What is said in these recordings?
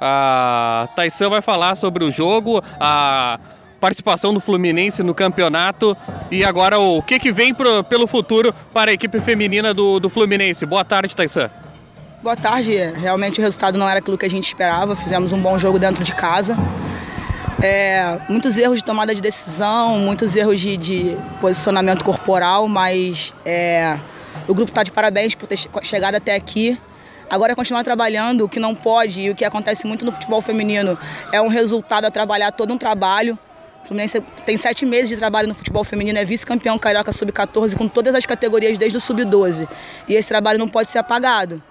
A Taissan vai falar sobre o jogo, a participação do Fluminense no campeonato e agora o que, que vem pro, pelo futuro para a equipe feminina do, do Fluminense. Boa tarde, Taissan. Boa tarde. Realmente o resultado não era aquilo que a gente esperava. Fizemos um bom jogo dentro de casa. É, muitos erros de tomada de decisão, muitos erros de, de posicionamento corporal, mas é, o grupo está de parabéns por ter chegado até aqui. Agora continuar trabalhando, o que não pode e o que acontece muito no futebol feminino é um resultado a trabalhar todo um trabalho. O Fluminense tem sete meses de trabalho no futebol feminino, é vice-campeão carioca sub-14 com todas as categorias desde o sub-12. E esse trabalho não pode ser apagado.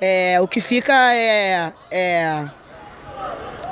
É, o que fica é, é,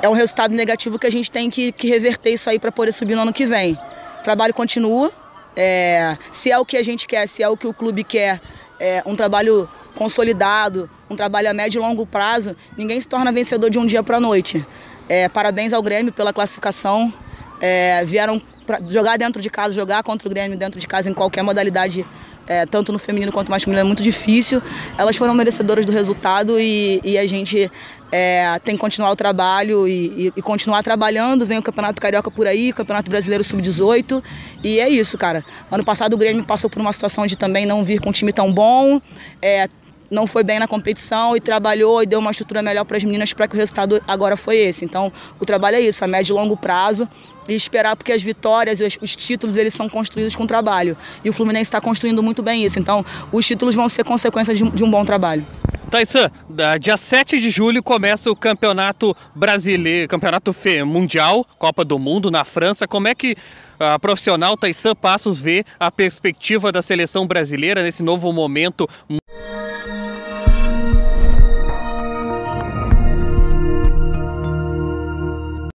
é, um resultado negativo que a gente tem que, que reverter isso aí para poder subir no ano que vem. O trabalho continua. É, se é o que a gente quer, se é o que o clube quer, é um trabalho consolidado, um trabalho a médio e longo prazo, ninguém se torna vencedor de um dia para a noite. É, parabéns ao Grêmio pela classificação. É, vieram jogar dentro de casa, jogar contra o Grêmio dentro de casa em qualquer modalidade, é, tanto no feminino quanto no masculino, é muito difícil. Elas foram merecedoras do resultado e, e a gente é, tem que continuar o trabalho e, e, e, continuar trabalhando. Vem o Campeonato Carioca por aí, Campeonato Brasileiro Sub-18. E é isso, cara. Ano passado o Grêmio passou por uma situação de também não vir com um time tão bom. É, não foi bem na competição e trabalhou e deu uma estrutura melhor para as meninas para que o resultado agora foi esse. Então, o trabalho é isso, a médio e longo prazo e esperar porque as vitórias e os títulos eles são construídos com trabalho. E o Fluminense está construindo muito bem isso. Então, os títulos vão ser consequência de um bom trabalho. Taissan, dia 7 de julho começa o Campeonato Brasileiro, Campeonato Mundial, Copa do Mundo na França. Como é que a profissional Taissan Passos vê a perspectiva da seleção brasileira nesse novo momento